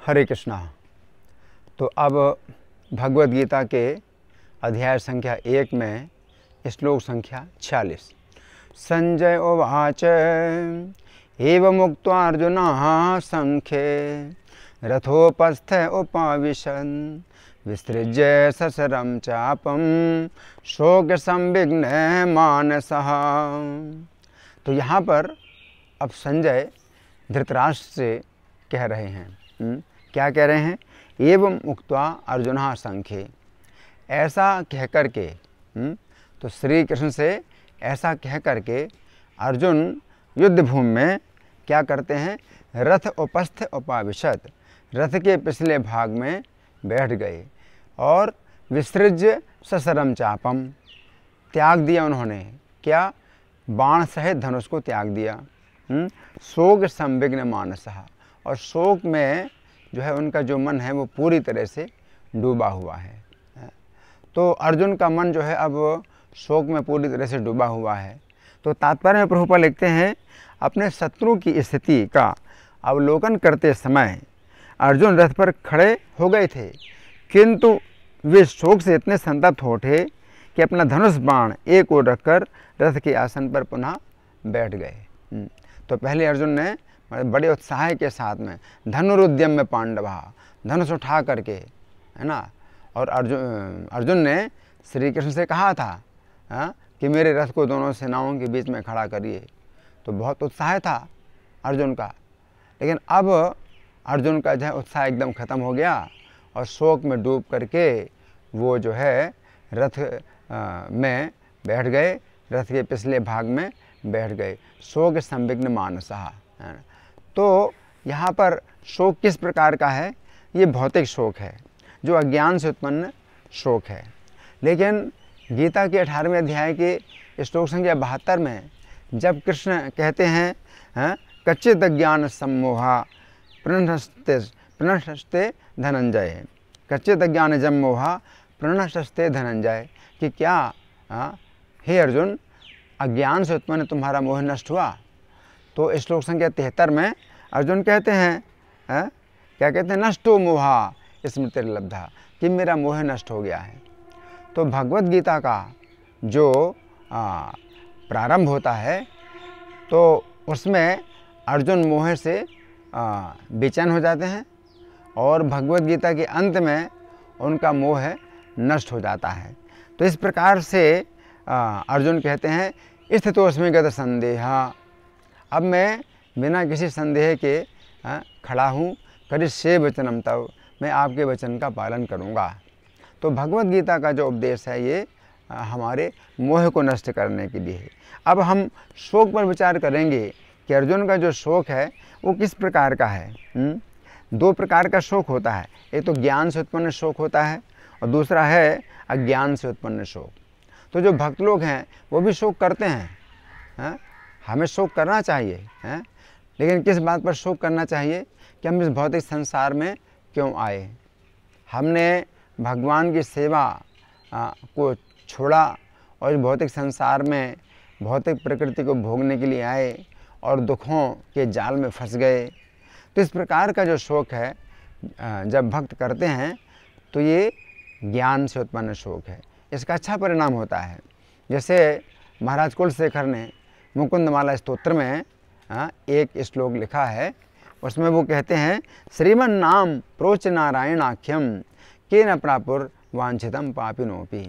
हरे कृष्णा। तो अब भगवत गीता के अध्याय संख्या एक में श्लोक संख्या छियालीस। संजय उवाच, एव मुक्त अर्जुन संख्ये रथोपस्थ उपाविशन, विसृज्य ससरम चापम शोक संविघ्न मानसः। तो यहाँ पर अब संजय धृतराष्ट्र से कह रहे हैं हुँ? क्या कह रहे हैं? एवं उक्त्वा अर्जुना संख्य ऐसा कह कर के हुँ? तो श्री कृष्ण से ऐसा कह कर के अर्जुन युद्ध भूमि में क्या करते हैं? रथ उपस्थ उपाविशत, रथ के पिछले भाग में बैठ गए और विसृज्य ससरम चापम त्याग दिया उन्होंने। क्या? बाण सहित धनुष को त्याग दिया। शोक संविघ्न मानस। और शोक में जो है उनका जो मन है वो पूरी तरह से डूबा हुआ है। तो अर्जुन का मन जो है अब शोक में पूरी तरह से डूबा हुआ है। तो तात्पर्य में प्रभुपा लिखते हैं, अपने शत्रु की स्थिति का अवलोकन करते समय अर्जुन रथ पर खड़े हो गए थे। किंतु वे शोक से इतने संतप्त हो उठे कि अपना धनुष बाण एक ओर रखकर रथ के आसन पर पुनः बैठ गए। तो पहले अर्जुन ने बड़े उत्साह के साथ में धनुरुद्यम में पांडवा धनुष उठा करके है ना और अर्जुन अर्जुन ने श्री कृष्ण से कहा था हा? कि मेरे रथ को दोनों सेनाओं के बीच में खड़ा करिए तो बहुत उत्साह था अर्जुन का लेकिन अब अर्जुन का जो है उत्साह एकदम ख़त्म हो गया और शोक में डूब करके वो जो है रथ आ, में बैठ गए रथ के पिछले भाग में बैठ गए। शोक संविघ्न मानसा तो यहाँ पर शोक किस प्रकार का है? ये भौतिक शोक है जो अज्ञान से उत्पन्न शोक है। लेकिन गीता के अठारहवें अध्याय के श्लोक संख्या बहत्तर में जब कृष्ण कहते हैं हाँ, कच्चित ज्ञान सम्मोहा प्रणस्ते प्रणस्ते धनंजय। कच्चित ज्ञान जम मोहा प्रणस्ते धनंजय कि क्या हाँ, हे अर्जुन अज्ञान से उत्पन्न तुम्हारा मोह नष्ट हुआ। तो श्लोक संख्या तिहत्तर में अर्जुन कहते हैं, है? क्या कहते हैं? नष्टो मोहा स्मृति लब्धा, कि मेरा मोह नष्ट हो गया है। तो भगवत गीता का जो प्रारंभ होता है तो उसमें अर्जुन मोह से बेचैन हो जाते हैं और भगवत गीता के अंत में उनका मोह नष्ट हो जाता है। तो इस प्रकार से अर्जुन कहते हैं स्थितोस्मी गत संदेह। अब मैं बिना किसी संदेह के खड़ा हूँ। करी से वचनम तब मैं आपके वचन का पालन करूँगा। तो भगवत गीता का जो उपदेश है ये हमारे मोह को नष्ट करने के लिए है। अब हम शोक पर विचार करेंगे कि अर्जुन का जो शोक है, वो किस प्रकार का है, हुँ? दो प्रकार का शोक होता है। एक तो ज्ञान से उत्पन्न शोक होता है और दूसरा है अज्ञान से उत्पन्न शोक। तो जो भक्त लोग हैं वो भी शोक करते हैं है? हमें शोक करना चाहिए है? लेकिन किस बात पर शोक करना चाहिए कि हम इस भौतिक संसार में क्यों आए हमने भगवान की सेवा आ, को छोड़ा और इस भौतिक संसार में भौतिक प्रकृति को भोगने के लिए आए और दुखों के जाल में फंस गए तो इस प्रकार का जो शोक है जब भक्त करते हैं तो ये ज्ञान से उत्पन्न शोक है इसका अच्छा परिणाम होता है। जैसे महाराज कुलशेखर ने मुकुंदमाला स्त्रोत्र में एक श्लोक लिखा है। उसमें वो कहते हैं, श्रीमन नाम प्रोच नारायणाख्यम के न प्रापुर वांछितम पापिनोपी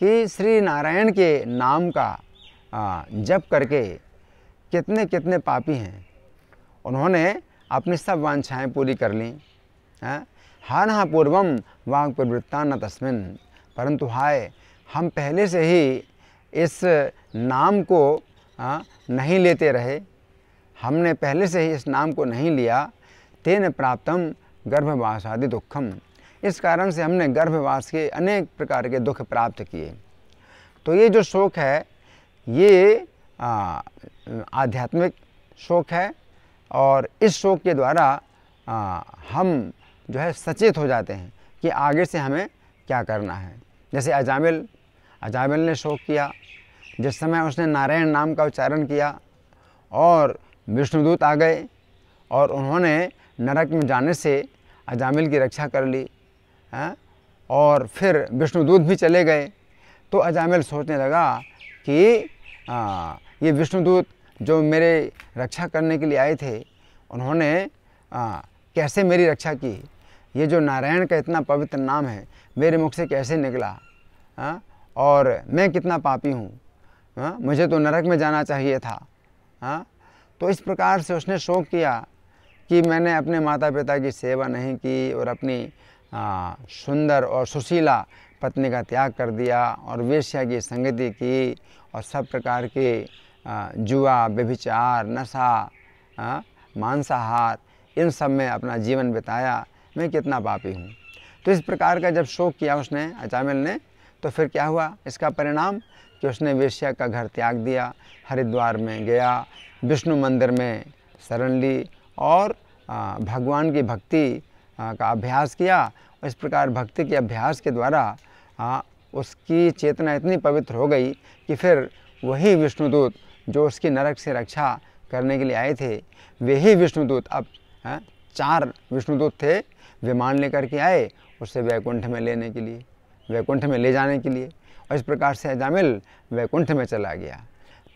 कि श्री नारायण के नाम का जप करके कितने कितने पापी हैं। उन्होंने अपनी सब वांछाएँ पूरी कर लीं हाँ। न पूर्वम वाग प्रवृत्ता न तस्मिन। परंतु हाय हम पहले से ही इस नाम को नहीं लेते रहे। हमने पहले से ही इस नाम को नहीं लिया। तेन प्राप्तम गर्भवासादि दुखम। इस कारण से हमने गर्भवास के अनेक प्रकार के दुख प्राप्त किए। तो ये जो शोक है ये आध्यात्मिक शोक है और इस शोक के द्वारा आ, हम जो है सचेत हो जाते हैं कि आगे से हमें क्या करना है? जैसे अजामिल अजामिल ने शोक किया जिस समय उसने नारायण नाम का उच्चारण किया और विष्णुदूत आ गए और उन्होंने नरक में जाने से अजामिल की रक्षा कर ली हाँ? और फिर विष्णुदूत भी चले गए। तो अजामिल सोचने लगा कि आ, ये विष्णुदूत जो मेरे रक्षा करने के लिए आए थे उन्होंने आ, कैसे मेरी रक्षा की? ये जो नारायण का इतना पवित्र नाम है मेरे मुख से कैसे निकला? आ, और मैं कितना पापी हूँ? मुझे तो नरक में जाना चाहिए था। हाँ? तो इस प्रकार से उसने शोक किया कि मैंने अपने माता पिता की सेवा नहीं की और अपनी आ, सुंदर और सुशीला पत्नी का त्याग कर दिया और वेश्या की संगति की और सब प्रकार के जुआ व्यभिचार नशा मांसाहार इन सब में अपना जीवन बिताया। मैं कितना पापी हूँ। तो इस प्रकार का जब शोक किया उसने, अचामिल ने तो फिर क्या हुआ? इसका परिणाम कि उसने वेश्या का घर त्याग दिया, हरिद्वार में गया, विष्णु मंदिर में शरण ली और भगवान की भक्ति का अभ्यास किया। इस प्रकार भक्ति के अभ्यास के द्वारा उसकी चेतना इतनी पवित्र हो गई कि फिर वही विष्णुदूत जो उसकी नरक से रक्षा करने के लिए आए थे, वे ही विष्णुदूत अब चार विष्णुदूत थे विमान लेकर के आए उसे वैकुंठ में लेने के लिए, वैकुंठ में ले जाने के लिए। और इस प्रकार से अजामिल वैकुंठ में चला गया।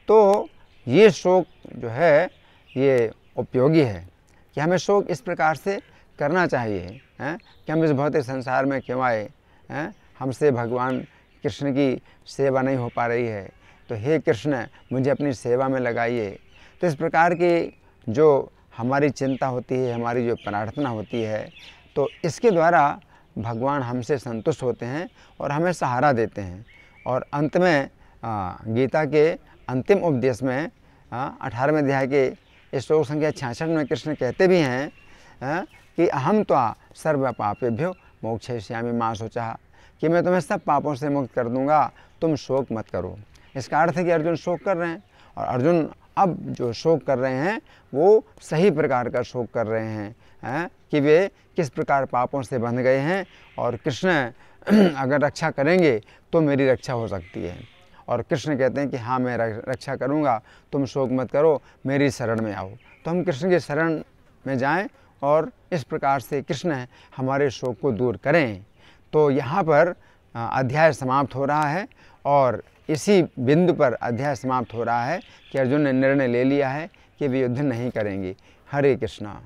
तो ये शोक जो है, ये उपयोगी है कि हमें शोक इस प्रकार से करना चाहिए, हैं? कि हम इस भौतिक संसार में क्यों आए, हैं? हमसे भगवान कृष्ण की सेवा नहीं हो पा रही है। तो हे कृष्ण, मुझे अपनी सेवा में लगाइए। तो इस प्रकार की जो हमारी चिंता होती है, हमारी जो प्रार्थना होती है तो इसके द्वारा भगवान हमसे संतुष्ट होते हैं और हमें सहारा देते हैं। और अंत में गीता के अंतिम उपदेश में अठारहवें अध्याय के श्लोक संख्या छियासठ में कृष्ण कहते भी हैं कि अहम तो सर्व पापेभ्यो मोक्ष श्यामी माँ सोचा कि मैं तुम्हें सब पापों से मुक्त कर दूँगा, तुम शोक मत करो। इसका अर्थ है कि अर्जुन शोक कर रहे हैं और अर्जुन अब जो शोक कर रहे हैं, वो सही प्रकार का शोक कर रहे हैं हैं? कि वे किस प्रकार पापों से बंध गए हैं? और कृष्ण अगर रक्षा करेंगे तो मेरी रक्षा हो सकती है। और कृष्ण कहते हैं कि हाँ मैं रक्षा करूँगा। तुम शोक मत करो, मेरी शरण में आओ। तो हम कृष्ण के शरण में जाएँ और इस प्रकार से कृष्ण हमारे शोक को दूर करें। तो यहाँ पर अध्याय समाप्त हो रहा है और इसी बिंदु पर अध्याय समाप्त हो रहा है कि अर्जुन ने निर्णय ले लिया है कि वे युद्ध नहीं करेंगे। हरे कृष्णा।